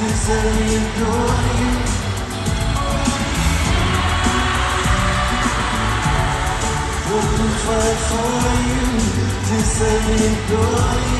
sincerely adore you. Open fire for you, sincerely adore you.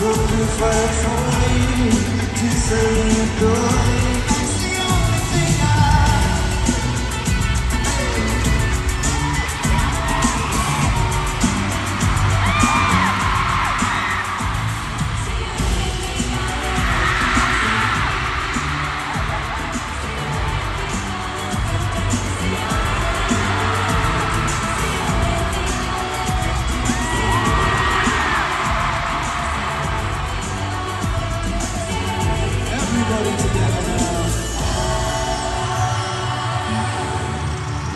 Your two flags me.